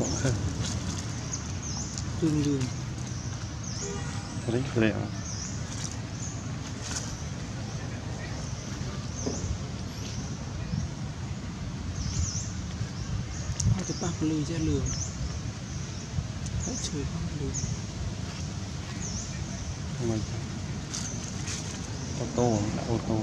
khoảng tương đương đấy lẹo hai cái bạc lười ra lường hết trời bạc lười ô tô ô tô